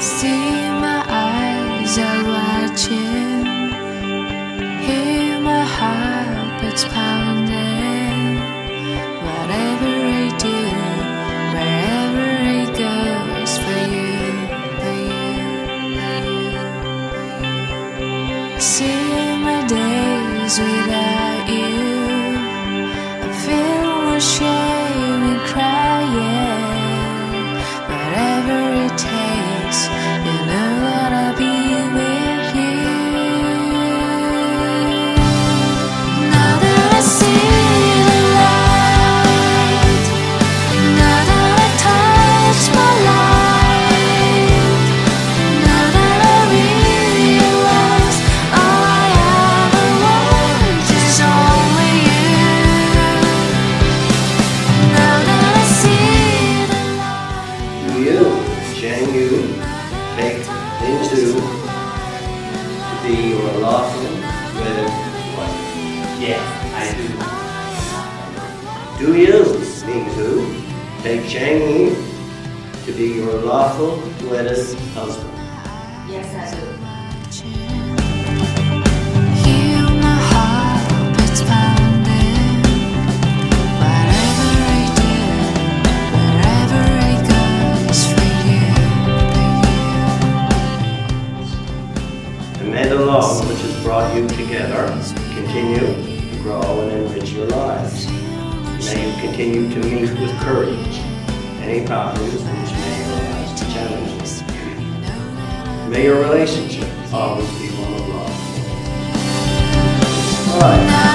See my eyes are watching, hear my heart heartbeats pounding. Whatever I do, wherever I go, it's for you, for you, for you. See my days without. Yu, take into to be your lawful wedded wife? Yes, I do. Do you, Ming Su, take Chang to be your lawful wedded husband? Yes, I do. Which has brought you together continue to grow and enrich your lives. May you continue to meet with courage any problems which may arise to challenges. May your relationship always be one of love. All right.